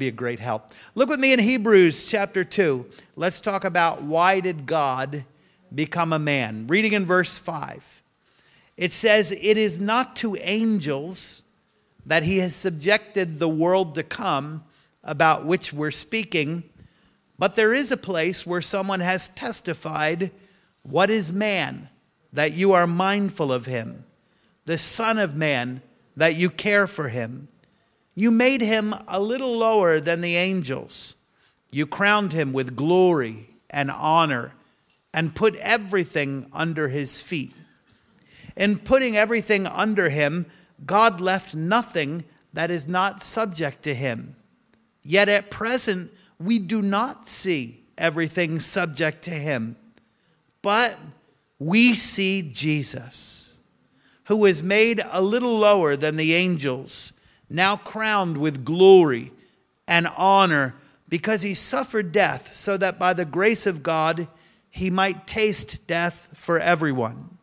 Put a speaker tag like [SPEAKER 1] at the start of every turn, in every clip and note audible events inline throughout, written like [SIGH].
[SPEAKER 1] be a great help. Look with me in Hebrews chapter 2. Let's talk about why did God become a man? Reading in verse 5. It says, It is not to angels that he has subjected the world to come, about which we're speaking, but there is a place where someone has testified, What is man? That you are mindful of him, the Son of Man, that you care for him. You made him a little lower than the angels. You crowned him with glory and honor and put everything under his feet. In putting everything under him, God left nothing that is not subject to him. Yet at present, we do not see everything subject to him. But we see Jesus, who was made a little lower than the angels now crowned with glory and honor because he suffered death, so that by the grace of God he might taste death for everyone.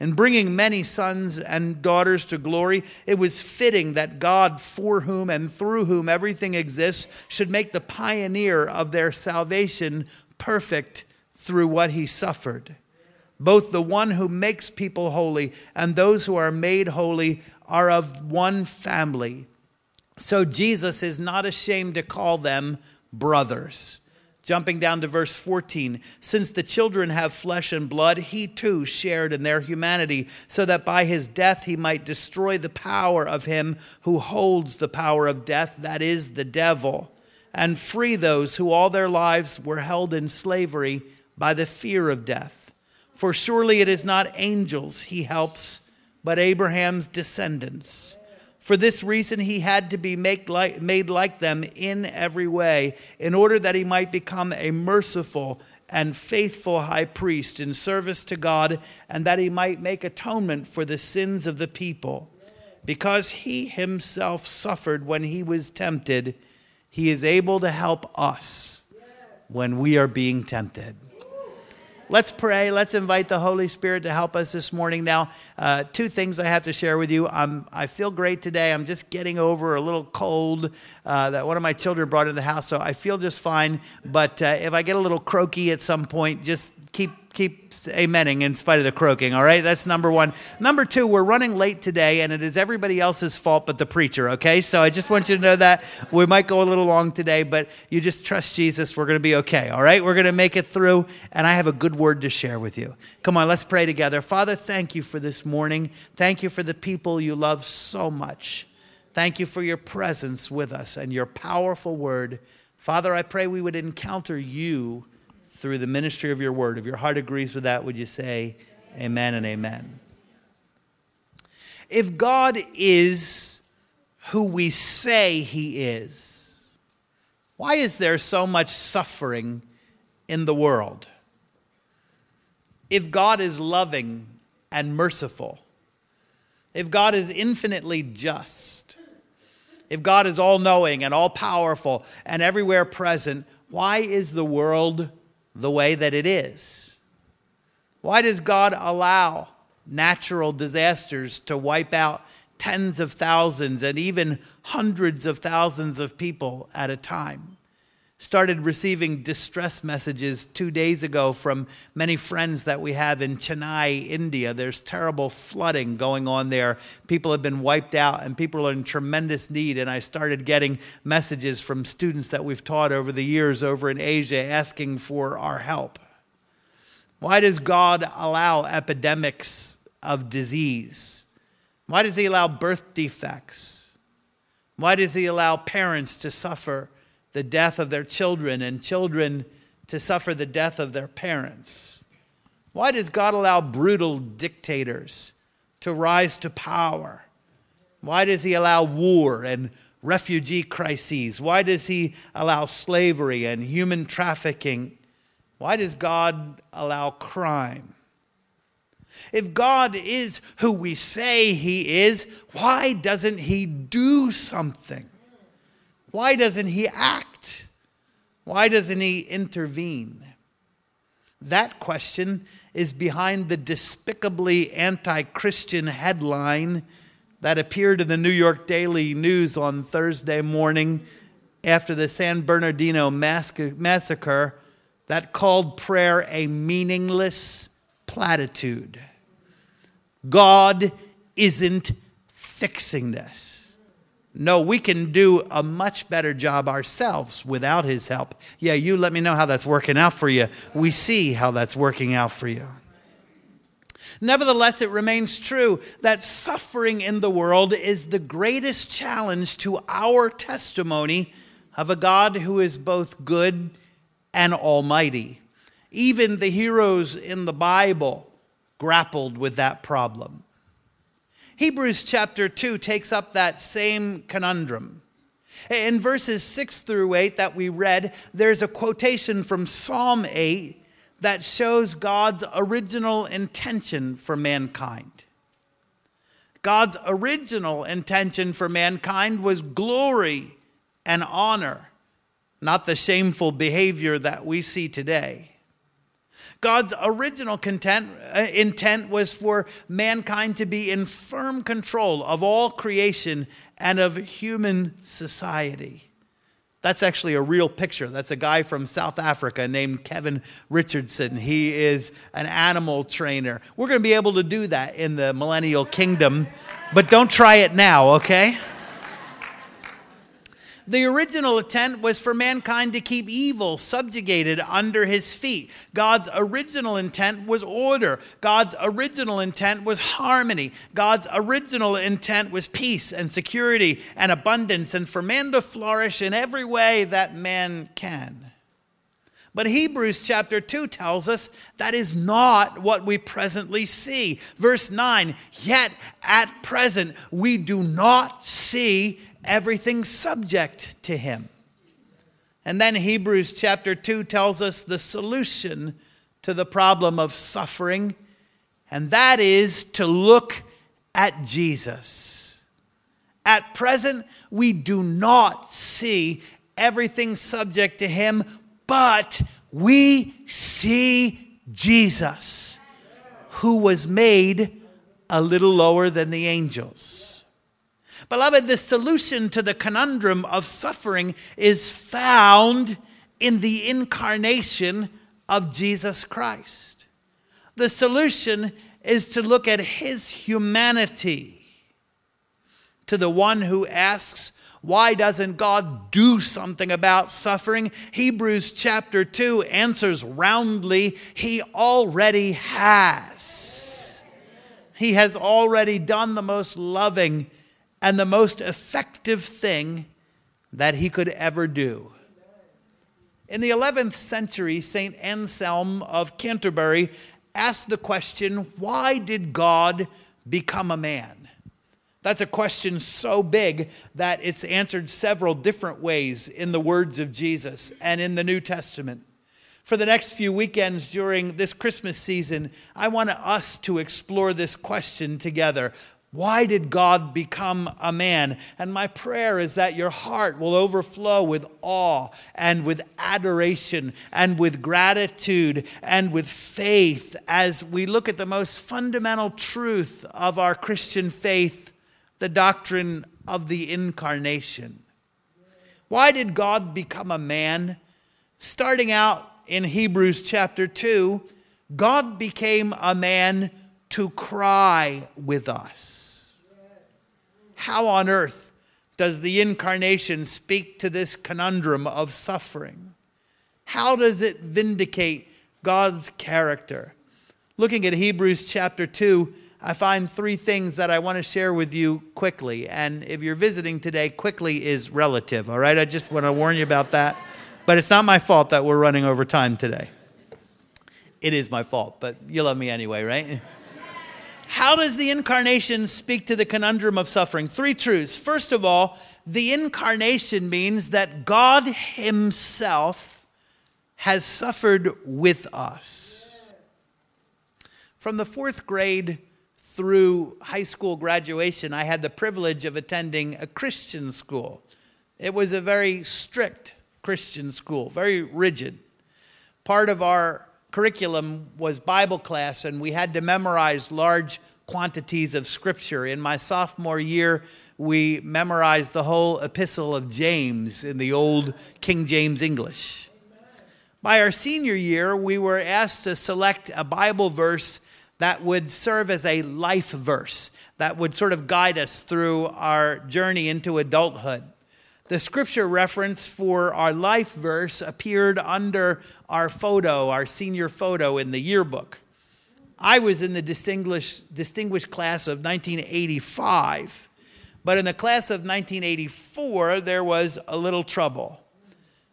[SPEAKER 1] In bringing many sons and daughters to glory, it was fitting that God, for whom and through whom everything exists, should make the pioneer of their salvation perfect through what he suffered. Both the one who makes people holy and those who are made holy are of one family. So Jesus is not ashamed to call them brothers. Jumping down to verse 14, since the children have flesh and blood, he too shared in their humanity, so that by his death he might destroy the power of him who holds the power of death, that is, the devil, and free those who all their lives were held in slavery by the fear of death. For surely it is not angels he helps, but Abraham's descendants. For this reason, he had to be like, made like them in every way, in order that he might become a merciful and faithful high priest in service to God, and that he might make atonement for the sins of the people. Because he himself suffered when he was tempted, he is able to help us when we are being tempted. Let's pray. Let's invite the Holy Spirit to help us this morning. Now, uh, two things I have to share with you. I'm, I feel great today. I'm just getting over a little cold uh, that one of my children brought in the house, so I feel just fine. But uh, if I get a little croaky at some point, just keep keep amening in spite of the croaking, all right? That's number one. Number two, we're running late today, and it is everybody else's fault but the preacher, okay? So I just want you to know that. We might go a little long today, but you just trust Jesus. We're going to be okay, all right? We're going to make it through, and I have a good word to share with you. Come on, let's pray together. Father, thank you for this morning. Thank you for the people you love so much. Thank you for your presence with us and your powerful word. Father, I pray we would encounter you through the ministry of your word. If your heart agrees with that, would you say amen and amen? If God is who we say he is, why is there so much suffering in the world? If God is loving and merciful, if God is infinitely just, if God is all knowing and all powerful and everywhere present, why is the world the way that it is? Why does God allow natural disasters to wipe out tens of thousands and even hundreds of thousands of people at a time? Started receiving distress messages two days ago from many friends that we have in Chennai, India. There's terrible flooding going on there. People have been wiped out and people are in tremendous need. And I started getting messages from students that we've taught over the years over in Asia asking for our help. Why does God allow epidemics of disease? Why does He allow birth defects? Why does He allow parents to suffer? The death of their children and children to suffer the death of their parents? Why does God allow brutal dictators to rise to power? Why does He allow war and refugee crises? Why does He allow slavery and human trafficking? Why does God allow crime? If God is who we say He is, why doesn't He do something? Why doesn't he act? Why doesn't he intervene? That question is behind the despicably anti Christian headline that appeared in the New York Daily News on Thursday morning after the San Bernardino massacre that called prayer a meaningless platitude. God isn't fixing this. No, we can do a much better job ourselves without His help. Yeah, you let me know how that's working out for you. We see how that's working out for you. Nevertheless, it remains true that suffering in the world is the greatest challenge to our testimony of a God who is both good and almighty. Even the heroes in the Bible grappled with that problem. Hebrews chapter 2 takes up that same conundrum. In verses 6 through 8 that we read, there's a quotation from Psalm 8 that shows God's original intention for mankind. God's original intention for mankind was glory and honor, not the shameful behavior that we see today. God's original content, uh, intent was for mankind to be in firm control of all creation and of human society. That's actually a real picture. That's a guy from South Africa named Kevin Richardson. He is an animal trainer. We're going to be able to do that in the millennial kingdom, but don't try it now, okay? The original intent was for mankind to keep evil subjugated under his feet. God's original intent was order. God's original intent was harmony. God's original intent was peace and security and abundance and for man to flourish in every way that man can. But Hebrews chapter 2 tells us that is not what we presently see. Verse 9, yet at present we do not see everything subject to him. And then Hebrews chapter 2 tells us the solution to the problem of suffering, and that is to look at Jesus. At present, we do not see everything subject to him, but we see Jesus, who was made a little lower than the angels. Beloved, the solution to the conundrum of suffering is found in the incarnation of Jesus Christ. The solution is to look at his humanity. To the one who asks, why doesn't God do something about suffering? Hebrews chapter 2 answers roundly, He already has. He has already done the most loving and the most effective thing that he could ever do. In the 11th century, St. Anselm of Canterbury asked the question why did God become a man? That's a question so big that it's answered several different ways in the words of Jesus and in the New Testament. For the next few weekends during this Christmas season, I want us to explore this question together. Why did God become a man? And my prayer is that your heart will overflow with awe and with adoration and with gratitude and with faith as we look at the most fundamental truth of our Christian faith, the doctrine of the incarnation. Why did God become a man? Starting out in Hebrews chapter 2, God became a man to cry with us. How on earth does the incarnation speak to this conundrum of suffering? How does it vindicate God's character? Looking at Hebrews chapter 2, I find three things that I want to share with you quickly. And if you're visiting today, quickly is relative, all right? I just want to warn you about that. But it's not my fault that we're running over time today. It is my fault, but you love me anyway, right? [LAUGHS] How does the incarnation speak to the conundrum of suffering? Three truths. First of all, the incarnation means that God Himself has suffered with us. From the fourth grade through high school graduation, I had the privilege of attending a Christian school. It was a very strict Christian school, very rigid. Part of our curriculum was Bible class, and we had to memorize large quantities of scripture. In my sophomore year, we memorized the whole epistle of James in the old King James English. By our senior year, we were asked to select a Bible verse that would serve as a life verse, that would sort of guide us through our journey into adulthood. The scripture reference for our life verse appeared under our photo, our senior photo in the yearbook. I was in the distinguished, distinguished class of 1985, but in the class of 1984, there was a little trouble.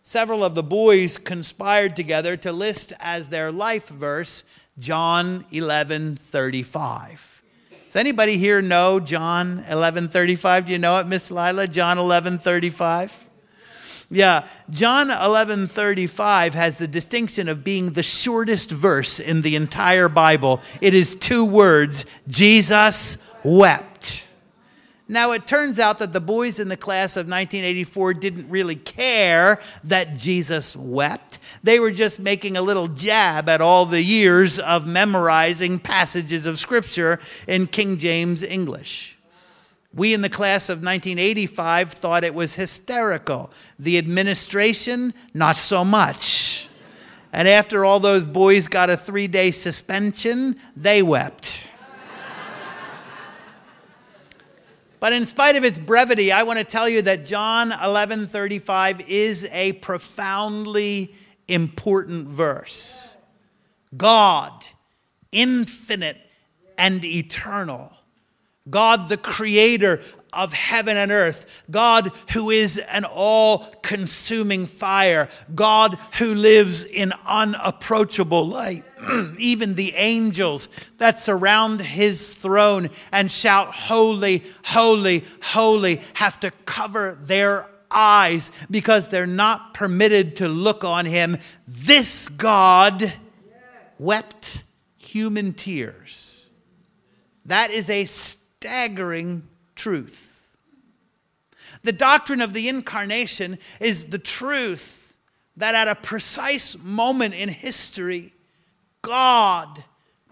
[SPEAKER 1] Several of the boys conspired together to list as their life verse John 11 35. Does anybody here know John 11 35? Do you know it, Miss Lila? John 11 35? Yeah, John 11 35 has the distinction of being the shortest verse in the entire Bible. It is two words Jesus wept. Now, it turns out that the boys in the class of 1984 didn't really care that Jesus wept. They were just making a little jab at all the years of memorizing passages of Scripture in King James English. We in the class of 1985 thought it was hysterical. The administration, not so much. And after all those boys got a three day suspension, they wept. But in spite of its brevity, I want to tell you that John 11:35 is a profoundly important verse. God, infinite and eternal, God, the creator of heaven and earth, God who is an all consuming fire, God who lives in unapproachable light. [CLEARS THROAT] Even the angels that surround his throne and shout, Holy, holy, holy, have to cover their eyes because they're not permitted to look on him. This God wept human tears. That is a staggering truth. The doctrine of the incarnation is the truth that at a precise moment in history, God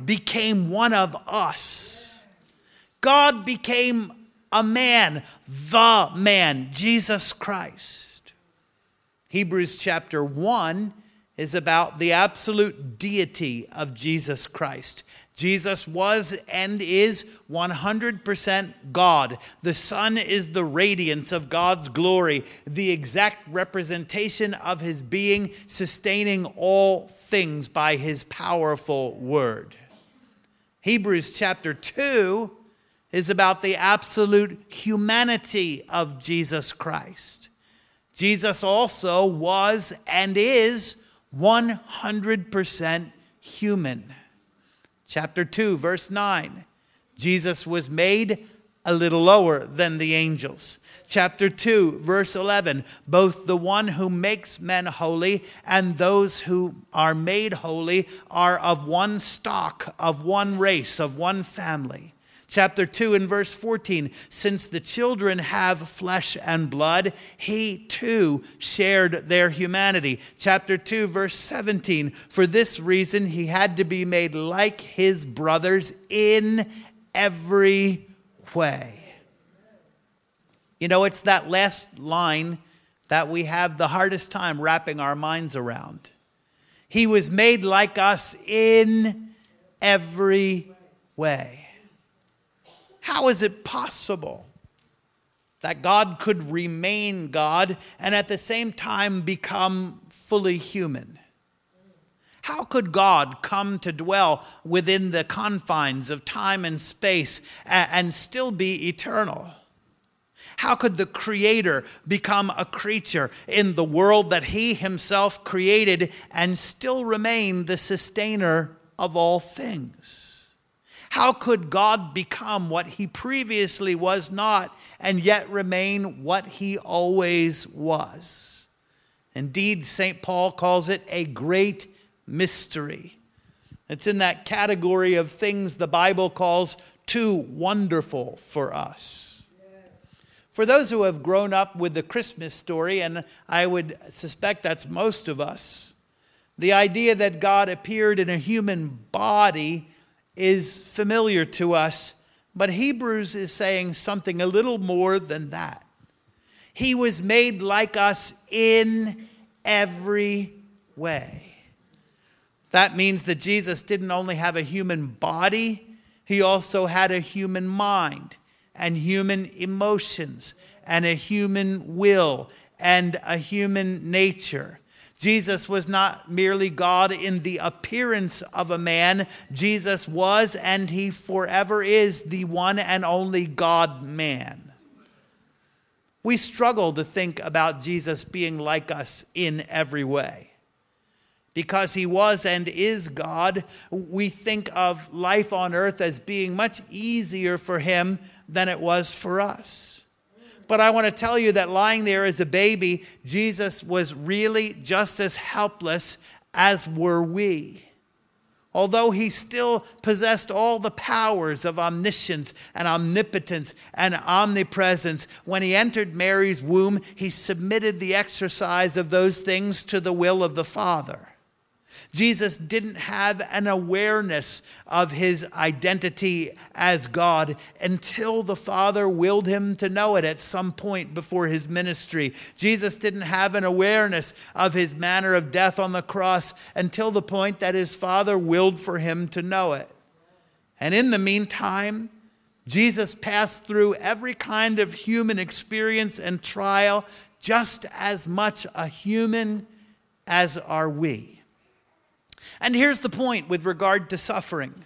[SPEAKER 1] became one of us. God became a man, the man, Jesus Christ. Hebrews chapter 1 is about the absolute deity of Jesus Christ. Jesus was and is 100% God. The Son is the radiance of God's glory, the exact representation of his being, sustaining all things by his powerful word. Hebrews chapter 2 is about the absolute humanity of Jesus Christ. Jesus also was and is 100% human. Chapter 2, verse 9. Jesus was made a little lower than the angels. Chapter 2, verse 11. Both the one who makes men holy and those who are made holy are of one stock, of one race, of one family chapter 2 and verse 14 since the children have flesh and blood he too shared their humanity. Chapter 2 verse 17 for this reason he had to be made like his brothers in every way. You know it's that last line that we have the hardest time wrapping our minds around. He was made like us in every way how is it possible that God could remain God and at the same time become fully human? How could God come to dwell within the confines of time and space and still be eternal? How could the Creator become a creature in the world that He Himself created and still remain the sustainer of all things? How could God become what he previously was not and yet remain what he always was? Indeed, St. Paul calls it a great mystery. It's in that category of things the Bible calls too wonderful for us. For those who have grown up with the Christmas story, and I would suspect that's most of us, the idea that God appeared in a human body is familiar to us, but Hebrews is saying something a little more than that. He was made like us in every way. That means that Jesus didn't only have a human body, he also had a human mind and human emotions and a human will and a human nature. Jesus was not merely God in the appearance of a man. Jesus was and he forever is the one and only God man. We struggle to think about Jesus being like us in every way. Because he was and is God, we think of life on earth as being much easier for him than it was for us. But I want to tell you that lying there as a baby, Jesus was really just as helpless as were we. Although he still possessed all the powers of omniscience and omnipotence and omnipresence, when he entered Mary's womb, he submitted the exercise of those things to the will of the Father. Jesus didn't have an awareness of his identity as God until the Father willed him to know it at some point before his ministry. Jesus didn't have an awareness of his manner of death on the cross until the point that his Father willed for him to know it. And in the meantime, Jesus passed through every kind of human experience and trial, just as much a human as are we. And here's the point with regard to suffering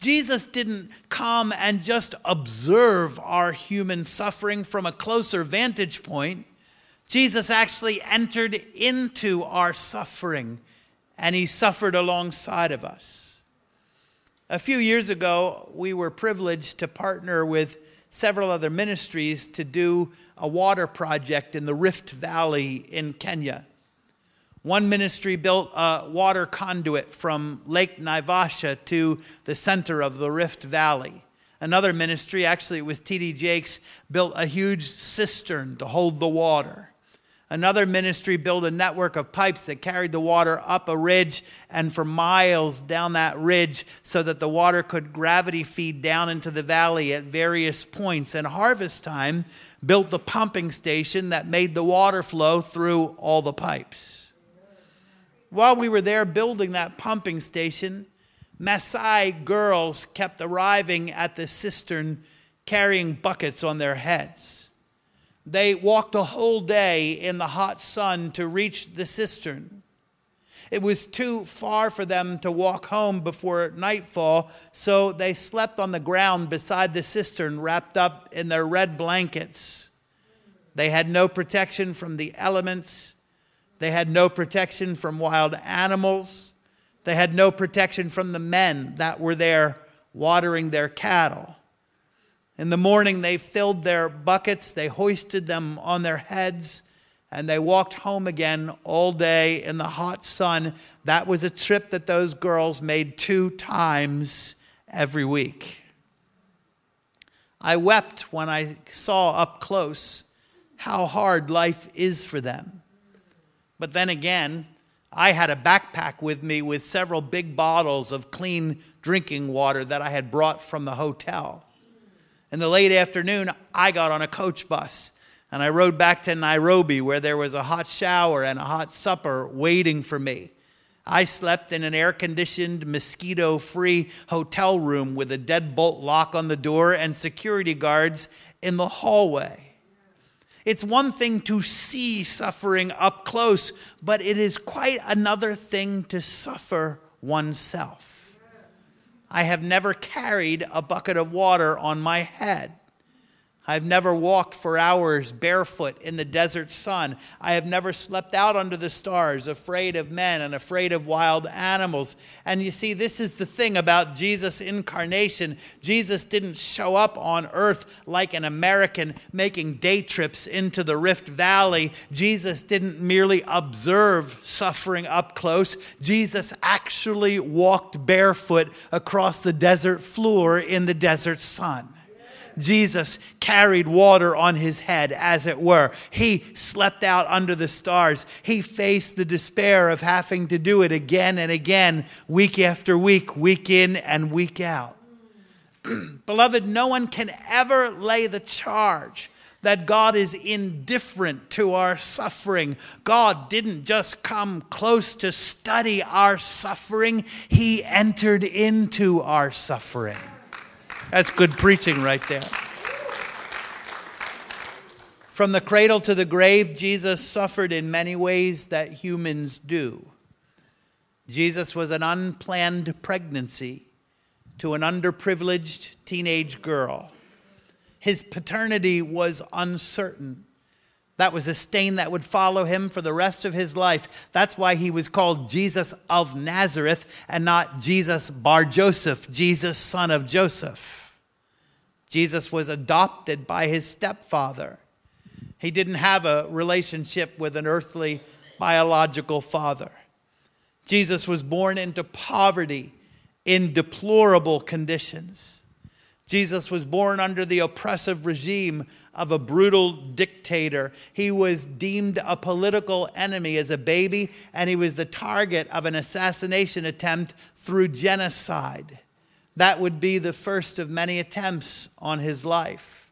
[SPEAKER 1] Jesus didn't come and just observe our human suffering from a closer vantage point. Jesus actually entered into our suffering and he suffered alongside of us. A few years ago, we were privileged to partner with several other ministries to do a water project in the Rift Valley in Kenya. One ministry built a water conduit from Lake Naivasha to the center of the Rift Valley. Another ministry, actually it was T.D. Jakes, built a huge cistern to hold the water. Another ministry built a network of pipes that carried the water up a ridge and for miles down that ridge so that the water could gravity feed down into the valley at various points. And harvest time built the pumping station that made the water flow through all the pipes. While we were there building that pumping station, Maasai girls kept arriving at the cistern carrying buckets on their heads. They walked a whole day in the hot sun to reach the cistern. It was too far for them to walk home before nightfall, so they slept on the ground beside the cistern, wrapped up in their red blankets. They had no protection from the elements. They had no protection from wild animals. They had no protection from the men that were there watering their cattle. In the morning, they filled their buckets, they hoisted them on their heads, and they walked home again all day in the hot sun. That was a trip that those girls made two times every week. I wept when I saw up close how hard life is for them. But then again, I had a backpack with me with several big bottles of clean drinking water that I had brought from the hotel. In the late afternoon, I got on a coach bus and I rode back to Nairobi where there was a hot shower and a hot supper waiting for me. I slept in an air conditioned, mosquito free hotel room with a deadbolt lock on the door and security guards in the hallway. It's one thing to see suffering up close, but it is quite another thing to suffer oneself. I have never carried a bucket of water on my head. I've never walked for hours barefoot in the desert sun. I have never slept out under the stars, afraid of men and afraid of wild animals. And you see, this is the thing about Jesus' incarnation. Jesus didn't show up on earth like an American making day trips into the Rift Valley. Jesus didn't merely observe suffering up close. Jesus actually walked barefoot across the desert floor in the desert sun. Jesus carried water on his head, as it were. He slept out under the stars. He faced the despair of having to do it again and again, week after week, week in and week out. [CLEARS THROAT] Beloved, no one can ever lay the charge that God is indifferent to our suffering. God didn't just come close to study our suffering, He entered into our suffering. That's good preaching right there. From the cradle to the grave, Jesus suffered in many ways that humans do. Jesus was an unplanned pregnancy to an underprivileged teenage girl. His paternity was uncertain. That was a stain that would follow him for the rest of his life. That's why he was called Jesus of Nazareth and not Jesus Bar Joseph, Jesus, son of Joseph. Jesus was adopted by his stepfather. He didn't have a relationship with an earthly biological father. Jesus was born into poverty in deplorable conditions. Jesus was born under the oppressive regime of a brutal dictator. He was deemed a political enemy as a baby, and he was the target of an assassination attempt through genocide. That would be the first of many attempts on his life.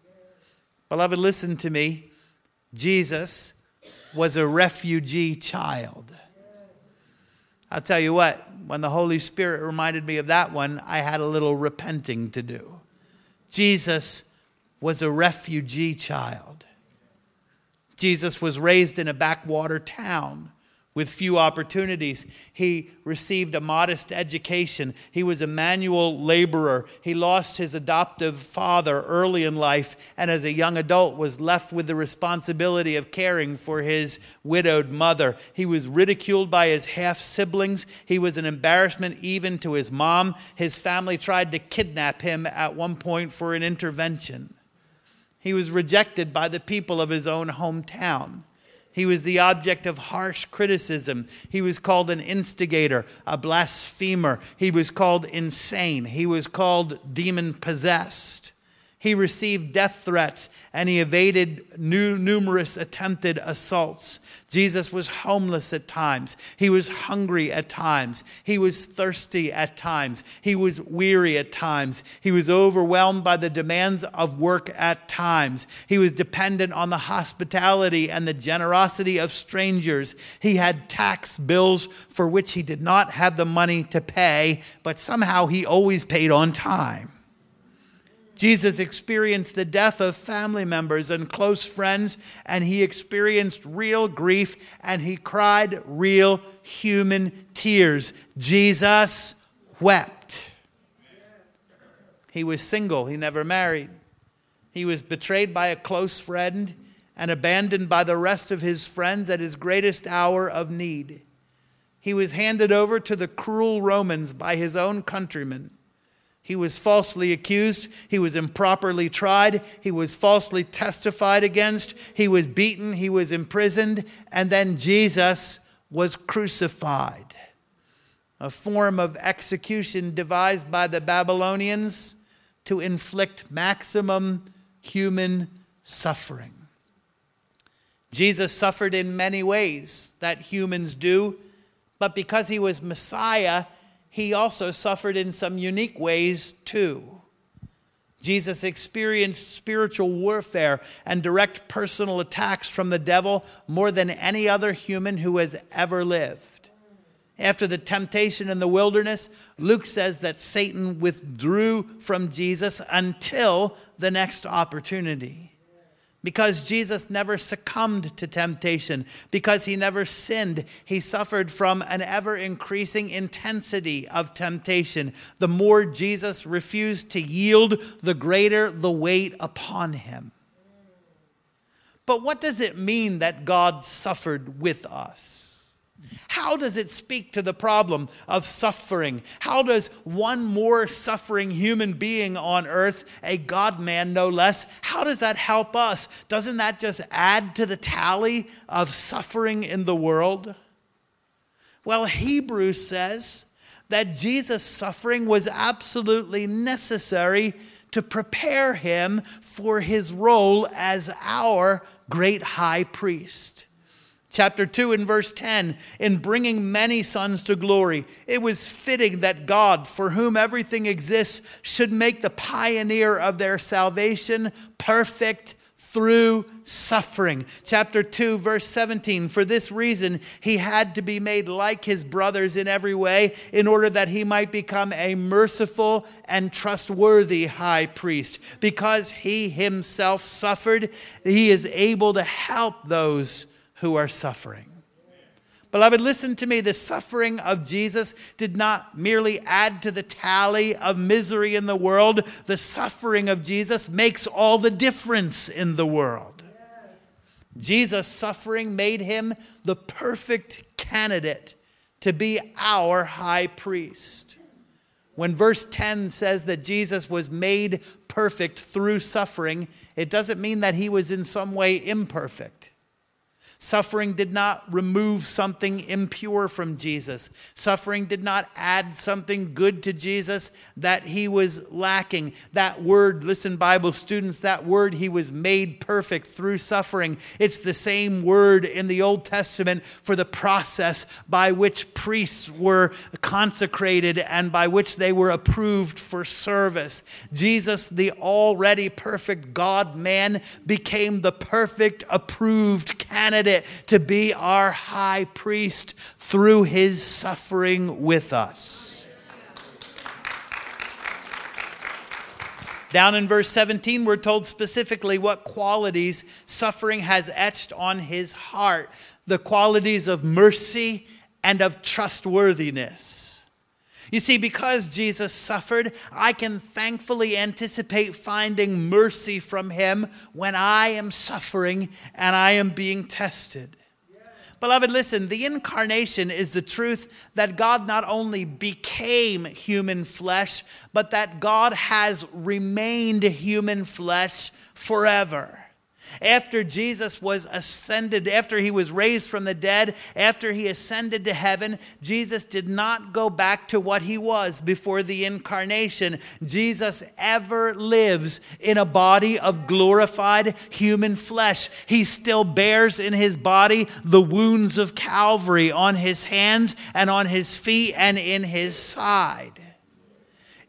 [SPEAKER 1] Beloved, listen to me. Jesus was a refugee child. I'll tell you what, when the Holy Spirit reminded me of that one, I had a little repenting to do. Jesus was a refugee child. Jesus was raised in a backwater town with few opportunities. He received a modest education. He was a manual laborer. He lost his adoptive father early in life, and as a young adult was left with the responsibility of caring for his widowed mother. He was ridiculed by his half siblings. He was an embarrassment even to his mom. His family tried to kidnap him at one point for an intervention. He was rejected by the people of his own hometown. He was the object of harsh criticism. He was called an instigator, a blasphemer. He was called insane. He was called demon possessed. He received death threats and he evaded new, numerous attempted assaults. Jesus was homeless at times. He was hungry at times. He was thirsty at times. He was weary at times. He was overwhelmed by the demands of work at times. He was dependent on the hospitality and the generosity of strangers. He had tax bills for which he did not have the money to pay, but somehow he always paid on time. Jesus experienced the death of family members and close friends, and he experienced real grief and he cried real human tears. Jesus wept. He was single, he never married. He was betrayed by a close friend and abandoned by the rest of his friends at his greatest hour of need. He was handed over to the cruel Romans by his own countrymen. He was falsely accused. He was improperly tried. He was falsely testified against. He was beaten. He was imprisoned. And then Jesus was crucified. A form of execution devised by the Babylonians to inflict maximum human suffering. Jesus suffered in many ways that humans do, but because he was Messiah, he also suffered in some unique ways too. Jesus experienced spiritual warfare and direct personal attacks from the devil more than any other human who has ever lived. After the temptation in the wilderness, Luke says that Satan withdrew from Jesus until the next opportunity because Jesus never succumbed to temptation, because he never sinned, he suffered from an ever increasing intensity of temptation. The more Jesus refused to yield, the greater the weight upon him. But what does it mean that God suffered with us? How does it speak to the problem of suffering? How does one more suffering human being on earth, a God man no less, how does that help us? Doesn't that just add to the tally of suffering in the world? Well, Hebrews says that Jesus' suffering was absolutely necessary to prepare him for his role as our great high priest. Chapter 2 and verse 10 In bringing many sons to glory, it was fitting that God, for whom everything exists, should make the pioneer of their salvation perfect through suffering. Chapter 2, verse 17. For this reason, he had to be made like his brothers in every way, in order that he might become a merciful and trustworthy high priest. Because he himself suffered, he is able to help those who are suffering. Beloved, listen to me. The suffering of Jesus did not merely add to the tally of misery in the world, the suffering of Jesus makes all the difference in the world. Jesus' suffering made him the perfect candidate to be our high priest. When verse 10 says that Jesus was made perfect through suffering, it doesn't mean that he was in some way imperfect. Suffering did not remove something impure from Jesus. Suffering did not add something good to Jesus that he was lacking. That word, listen, Bible students, that word, he was made perfect through suffering. It's the same word in the Old Testament for the process by which priests were consecrated and by which they were approved for service. Jesus, the already perfect God man, became the perfect approved candidate to be our high priest through his suffering with us. Down in verse 17, we're told specifically what qualities suffering has etched on his heart the qualities of mercy and of trustworthiness. You see, because Jesus suffered, I can thankfully anticipate finding mercy from him when I am suffering and I am being tested. Beloved, listen, the incarnation is the truth that God not only became human flesh, but that God has remained human flesh forever. After Jesus was ascended, after he was raised from the dead, after he ascended to heaven, Jesus did not go back to what he was before the incarnation. Jesus ever lives in a body of glorified human flesh. He still bears in his body the wounds of Calvary on his hands and on his feet and in his side.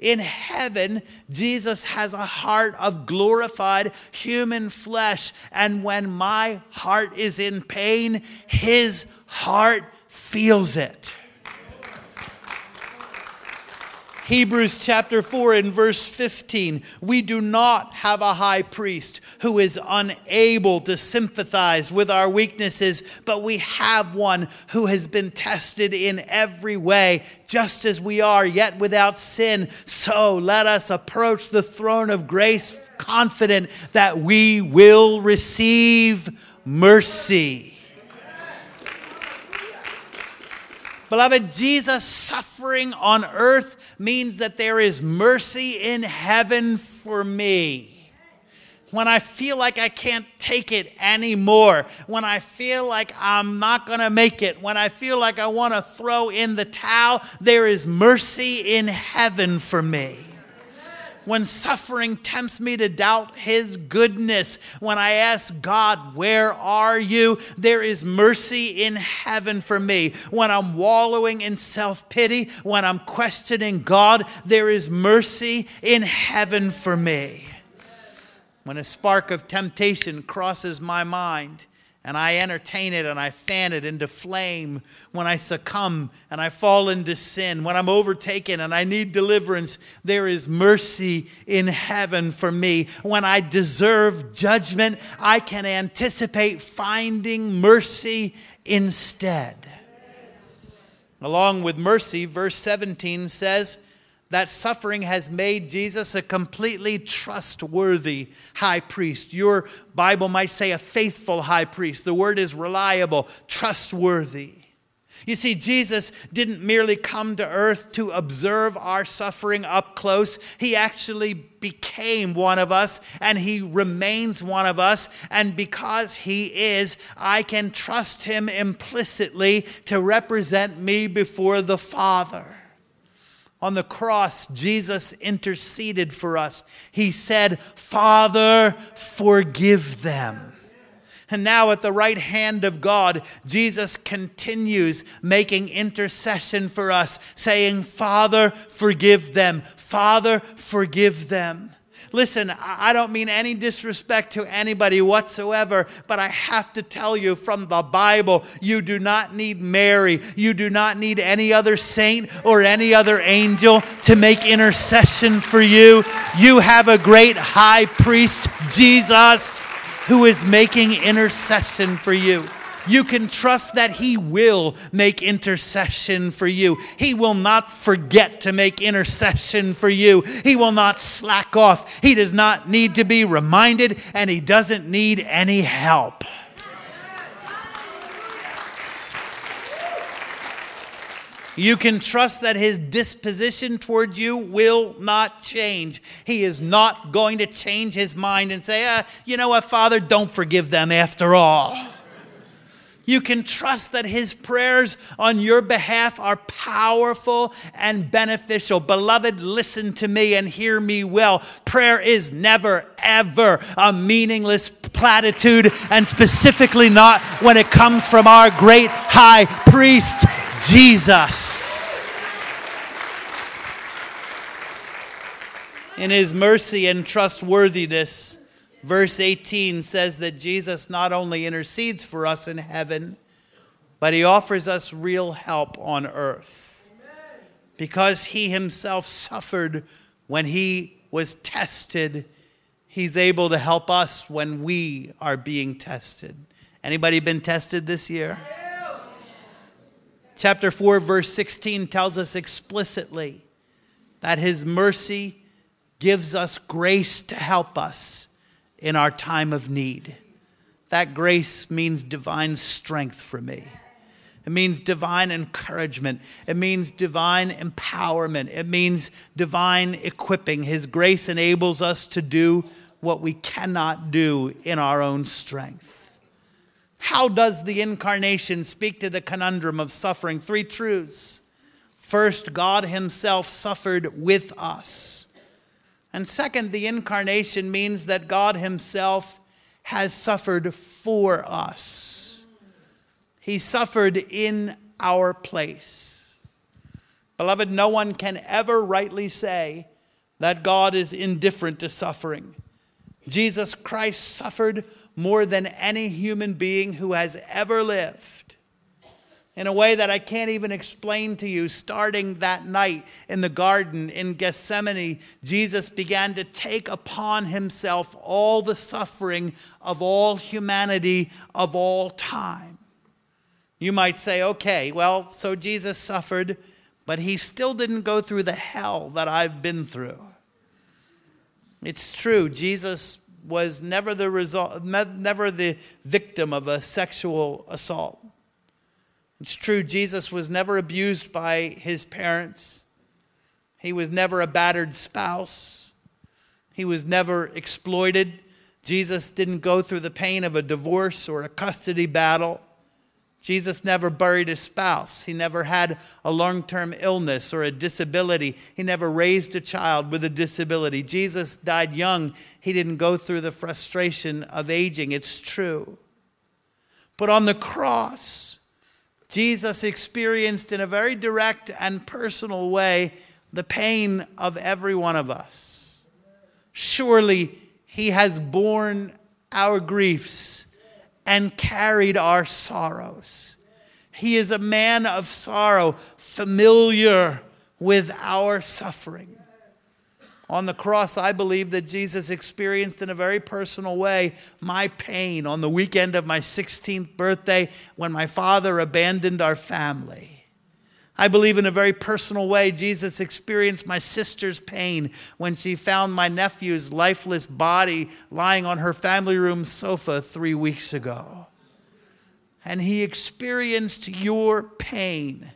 [SPEAKER 1] In heaven, Jesus has a heart of glorified human flesh. And when my heart is in pain, his heart feels it. Hebrews chapter 4 and verse 15. We do not have a high priest who is unable to sympathize with our weaknesses, but we have one who has been tested in every way, just as we are, yet without sin. So let us approach the throne of grace confident that we will receive mercy. Beloved, Jesus' suffering on earth means that there is mercy in heaven for me. When I feel like I can't take it anymore, when I feel like I'm not going to make it, when I feel like I want to throw in the towel, there is mercy in heaven for me when suffering tempts me to doubt His goodness, when I ask God, Where are you? There is mercy in heaven for me. When I'm wallowing in self pity, when I'm questioning God, there is mercy in heaven for me. When a spark of temptation crosses my mind, and I entertain it and I fan it into flame when I succumb and I fall into sin, when I'm overtaken and I need deliverance, there is mercy in heaven for me. When I deserve judgment, I can anticipate finding mercy instead. Along with mercy, verse 17 says, that suffering has made Jesus a completely trustworthy high priest. Your Bible might say a faithful high priest. The word is reliable, trustworthy. You see, Jesus didn't merely come to earth to observe our suffering up close. He actually became one of us and he remains one of us. And because he is, I can trust him implicitly to represent me before the Father. On the cross, Jesus interceded for us. He said, Father, forgive them. And now at the right hand of God, Jesus continues making intercession for us, saying, Father, forgive them. Father, forgive them. Listen, I don't mean any disrespect to anybody whatsoever, but I have to tell you from the Bible, you do not need Mary. You do not need any other saint or any other angel to make intercession for you. You have a great high priest, Jesus who is making intercession for you. You can trust that He will make intercession for you. He will not forget to make intercession for you. He will not slack off. He does not need to be reminded, and He doesn't need any help. You can trust that his disposition towards you will not change. He is not going to change his mind and say, uh, you know what, Father, don't forgive them after all. You can trust that his prayers on your behalf are powerful and beneficial. Beloved, listen to me and hear me well. Prayer is never, ever a meaningless platitude, and specifically not when it comes from our great high priest, Jesus. In his mercy and trustworthiness, verse 18 says that Jesus not only intercedes for us in heaven, but he offers us real help on earth. Because he himself suffered when he was tested, he's able to help us when we are being tested. Anybody been tested this year? Chapter 4, verse 16 tells us explicitly that his mercy gives us grace to help us in our time of need. That grace means divine strength for me. It means divine encouragement. It means divine empowerment. It means divine equipping. His grace enables us to do what we cannot do in our own strength. How does the incarnation speak to the conundrum of suffering? Three truths. First, God Himself suffered with us. And second, the incarnation means that God Himself has suffered for us. He suffered in our place. Beloved, no one can ever rightly say that God is indifferent to suffering. Jesus Christ suffered more than any human being who has ever lived. In a way that I can't even explain to you, starting that night in the garden in Gethsemane, Jesus began to take upon himself all the suffering of all humanity of all time. You might say, okay, well, so Jesus suffered, but he still didn't go through the hell that I've been through. It's true, Jesus was never the result, never the victim of a sexual assault. It's true, Jesus was never abused by his parents. He was never a battered spouse. He was never exploited. Jesus didn't go through the pain of a divorce or a custody battle. Jesus never buried a spouse. He never had a long term illness or a disability. He never raised a child with a disability. Jesus died young. He didn't go through the frustration of aging. It's true. But on the cross, Jesus experienced in a very direct and personal way the pain of every one of us. Surely he has borne our griefs and carried our sorrows. He is a man of sorrow, familiar with our suffering. On the cross, I believe that Jesus experienced in a very personal way my pain on the weekend of my 16th birthday when my father abandoned our family. I believe in a very personal way, Jesus experienced my sister's pain when she found my nephew's lifeless body lying on her family room sofa three weeks ago. And he experienced your pain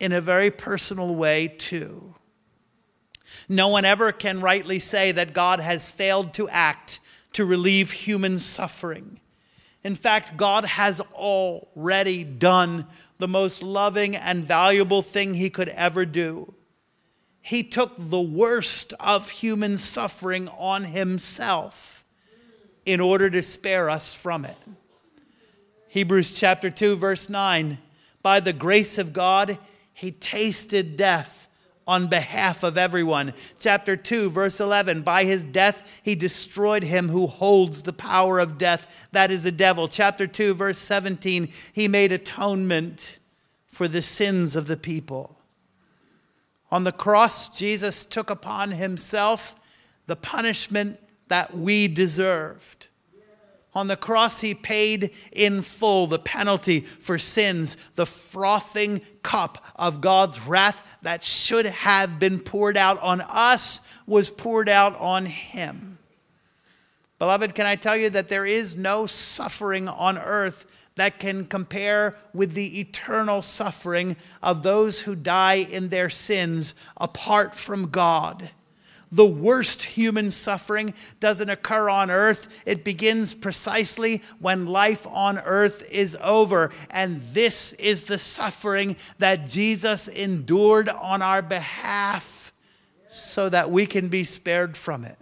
[SPEAKER 1] in a very personal way, too. No one ever can rightly say that God has failed to act to relieve human suffering. In fact, God has already done the most loving and valuable thing he could ever do. He took the worst of human suffering on himself in order to spare us from it. Hebrews chapter 2, verse 9 By the grace of God, he tasted death on behalf of everyone. Chapter 2, verse 11 By his death, he destroyed him who holds the power of death, that is the devil. Chapter 2, verse 17 He made atonement for the sins of the people. On the cross, Jesus took upon himself the punishment that we deserved. On the cross, he paid in full the penalty for sins, the frothing cup of God's wrath that should have been poured out on us was poured out on him. Beloved, can I tell you that there is no suffering on earth that can compare with the eternal suffering of those who die in their sins apart from God? The worst human suffering doesn't occur on earth. It begins precisely when life on earth is over. And this is the suffering that Jesus endured on our behalf so that we can be spared from it.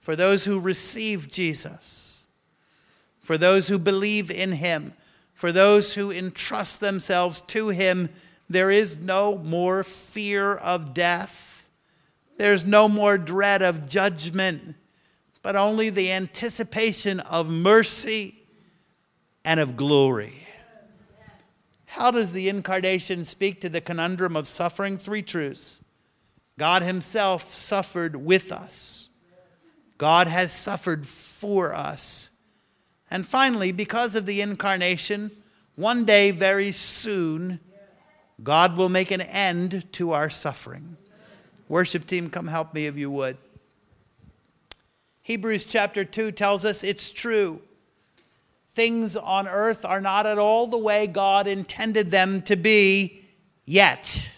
[SPEAKER 1] For those who receive Jesus, for those who believe in him, for those who entrust themselves to him, there is no more fear of death there's no more dread of judgment, but only the anticipation of mercy and of glory. How does the incarnation speak to the conundrum of suffering? Three truths God Himself suffered with us, God has suffered for us. And finally, because of the incarnation, one day very soon, God will make an end to our suffering. Worship team, come help me if you would. Hebrews chapter 2 tells us it's true. Things on earth are not at all the way God intended them to be yet.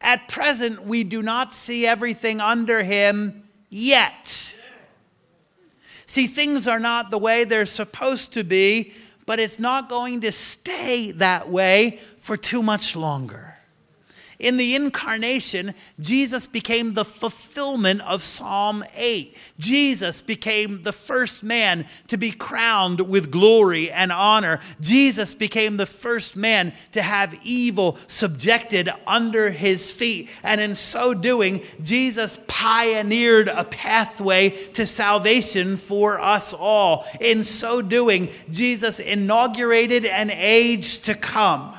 [SPEAKER 1] At present, we do not see everything under Him yet. See, things are not the way they're supposed to be, but it's not going to stay that way for too much longer. In the incarnation, Jesus became the fulfillment of Psalm 8. Jesus became the first man to be crowned with glory and honor. Jesus became the first man to have evil subjected under his feet. And in so doing, Jesus pioneered a pathway to salvation for us all. In so doing, Jesus inaugurated an age to come.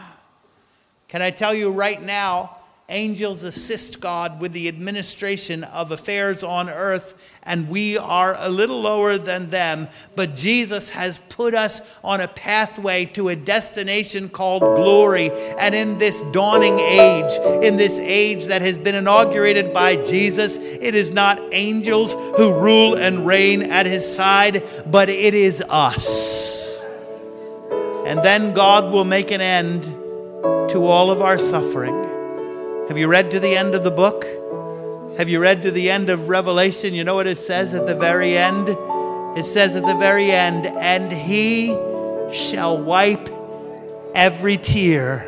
[SPEAKER 1] Can I tell you right now? Angels assist God with the administration of affairs on earth, and we are a little lower than them. But Jesus has put us on a pathway to a destination called glory. And in this dawning age, in this age that has been inaugurated by Jesus, it is not angels who rule and reign at his side, but it is us. And then God will make an end to all of our suffering. Have you read to the end of the book? Have you read to the end of Revelation? You know what it says at the very end? It says at the very end, and he shall wipe every tear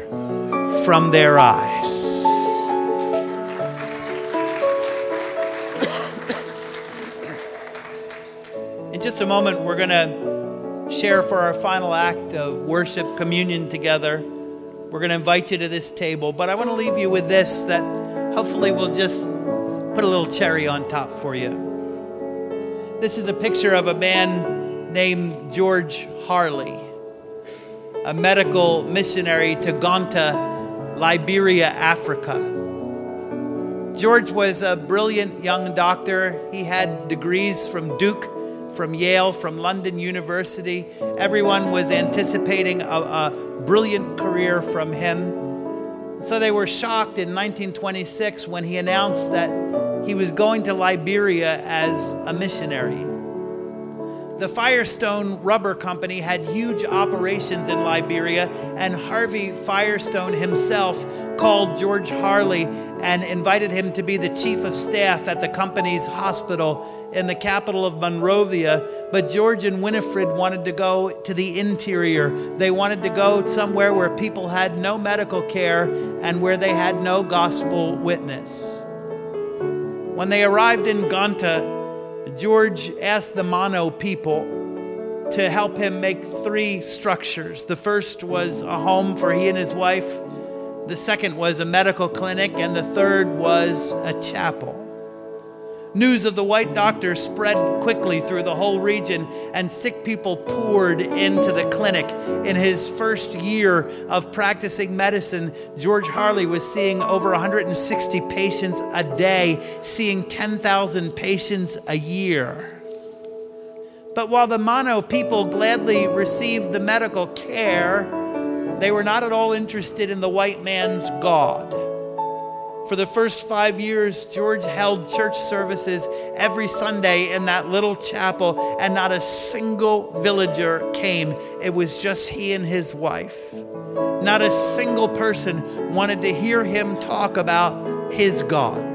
[SPEAKER 1] from their eyes. [COUGHS] In just a moment, we're going to share for our final act of worship communion together. We're going to invite you to this table, but I want to leave you with this that hopefully will just put a little cherry on top for you. This is a picture of a man named George Harley, a medical missionary to Ganta, Liberia, Africa. George was a brilliant young doctor. He had degrees from Duke from Yale, from London University. Everyone was anticipating a, a brilliant career from him. So they were shocked in 1926 when he announced that he was going to Liberia as a missionary. The Firestone Rubber Company had huge operations in Liberia, and Harvey Firestone himself called George Harley and invited him to be the chief of staff at the company's hospital in the capital of Monrovia. But George and Winifred wanted to go to the interior. They wanted to go somewhere where people had no medical care and where they had no gospel witness. When they arrived in Ganta, George asked the Mano people to help him make three structures. The first was a home for he and his wife, the second was a medical clinic, and the third was a chapel. News of the white doctor spread quickly through the whole region, and sick people poured into the clinic. In his first year of practicing medicine, George Harley was seeing over 160 patients a day, seeing 10,000 patients a year. But while the Mano people gladly received the medical care, they were not at all interested in the white man's God. For the first five years, George held church services every Sunday in that little chapel, and not a single villager came. It was just he and his wife. Not a single person wanted to hear him talk about his God.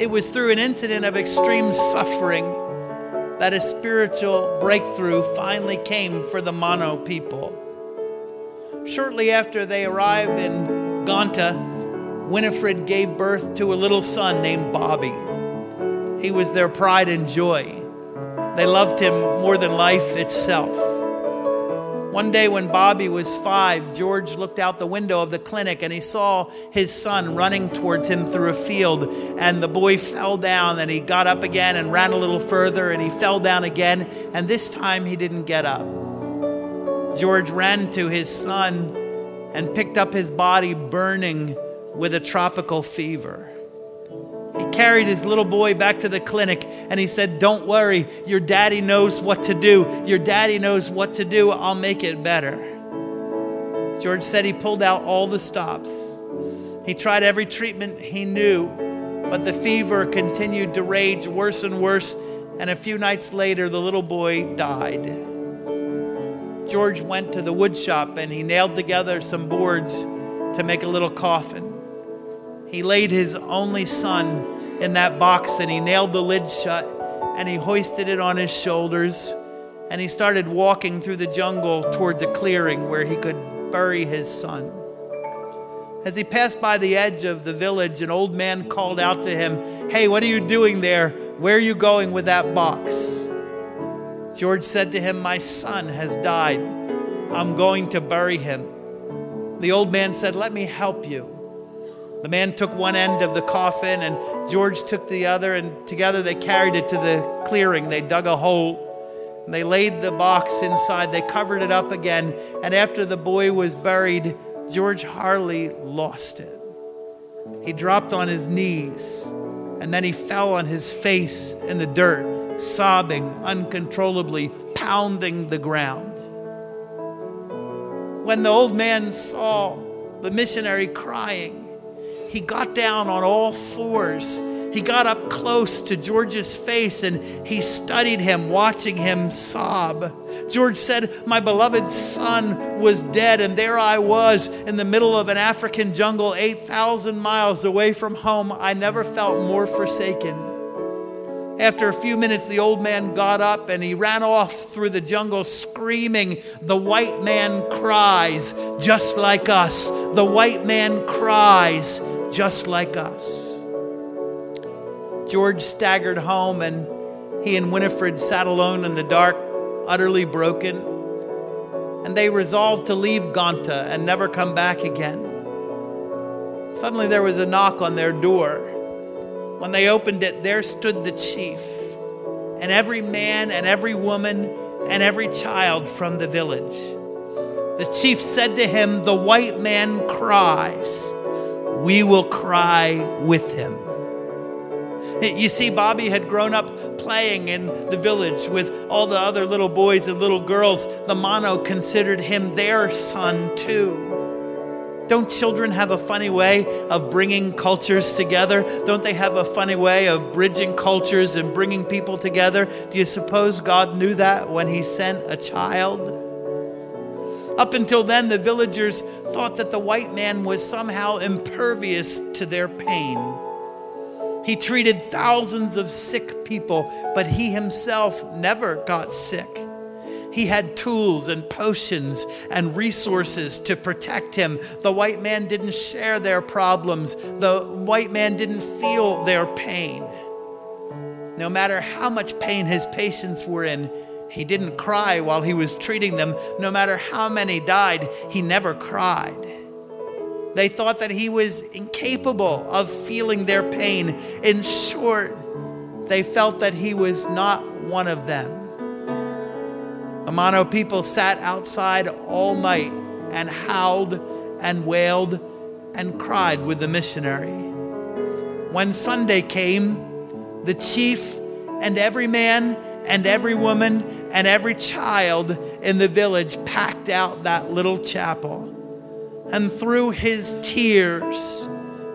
[SPEAKER 1] It was through an incident of extreme suffering that a spiritual breakthrough finally came for the Mano people. Shortly after they arrived in Ganta, Winifred gave birth to a little son named Bobby. He was their pride and joy. They loved him more than life itself. One day, when Bobby was five, George looked out the window of the clinic and he saw his son running towards him through a field. And the boy fell down and he got up again and ran a little further and he fell down again. And this time he didn't get up. George ran to his son and picked up his body burning with a tropical fever. He carried his little boy back to the clinic and he said, Don't worry, your daddy knows what to do. Your daddy knows what to do. I'll make it better. George said he pulled out all the stops. He tried every treatment he knew, but the fever continued to rage worse and worse. And a few nights later, the little boy died. George went to the wood shop and he nailed together some boards to make a little coffin. He laid his only son in that box and he nailed the lid shut and he hoisted it on his shoulders and he started walking through the jungle towards a clearing where he could bury his son. As he passed by the edge of the village, an old man called out to him, Hey, what are you doing there? Where are you going with that box? George said to him, My son has died. I'm going to bury him. The old man said, Let me help you. The man took one end of the coffin, and George took the other, and together they carried it to the clearing. They dug a hole, and they laid the box inside. They covered it up again, and after the boy was buried, George Harley lost it. He dropped on his knees, and then he fell on his face in the dirt, sobbing uncontrollably, pounding the ground. When the old man saw the missionary crying, he got down on all fours. He got up close to George's face and he studied him, watching him sob. George said, My beloved son was dead, and there I was in the middle of an African jungle, 8,000 miles away from home. I never felt more forsaken. After a few minutes, the old man got up and he ran off through the jungle screaming, The white man cries just like us. The white man cries just like us. George staggered home, and he and Winifred sat alone in the dark, utterly broken. And they resolved to leave Ganta and never come back again. Suddenly, there was a knock on their door. When they opened it, there stood the chief, and every man and every woman and every child from the village. The chief said to him, The white man cries we will cry with him. You see, Bobby had grown up playing in the village with all the other little boys and little girls. The Mano considered him their son too. Don't children have a funny way of bringing cultures together? Don't they have a funny way of bridging cultures and bringing people together? Do you suppose God knew that when He sent a child? Up until then, the villagers thought that the white man was somehow impervious to their pain. He treated thousands of sick people, but he himself never got sick. He had tools and potions and resources to protect him. The white man didn't share their problems, the white man didn't feel their pain. No matter how much pain his patients were in, he didn't cry while he was treating them. No matter how many died, he never cried. They thought that he was incapable of feeling their pain. In short, they felt that he was not one of them. Amano people sat outside all night and howled and wailed and cried with the missionary. When Sunday came, the chief and every man and every woman and every child in the village packed out that little chapel. And through his tears,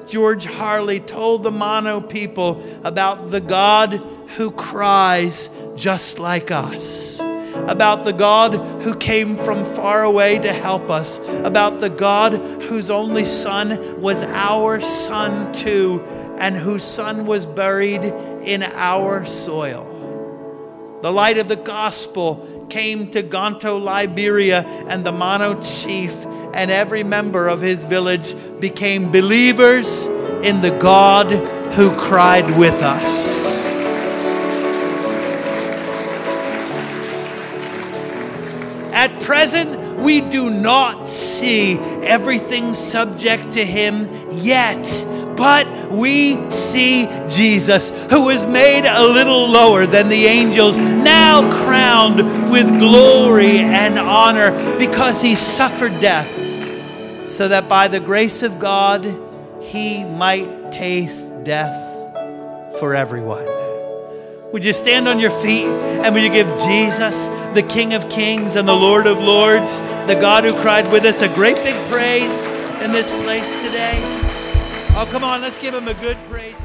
[SPEAKER 1] George Harley told the Mano people about the God who cries just like us about the God who came from far away to help us, about the God whose only Son was our Son too, and whose Son was buried in our soil. The light of the gospel came to Ganta, Liberia, and the Mano chief and every member of his village became believers in the God who cried with us. At present, we do not see everything subject to him yet, but we see Jesus, who was made a little lower than the angels, now crowned with glory and honor because he suffered death, so that by the grace of God, he might taste death for everyone. Would you stand on your feet and would you give Jesus, the King of Kings and the Lord of Lords, the God who cried with us, a great big praise in this place today? Oh, come on, let's give him a good praise.